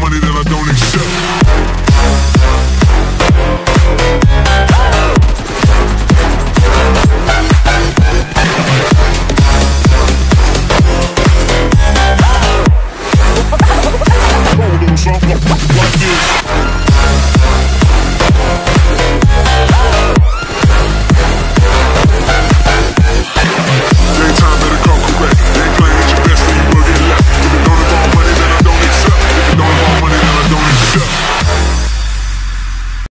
money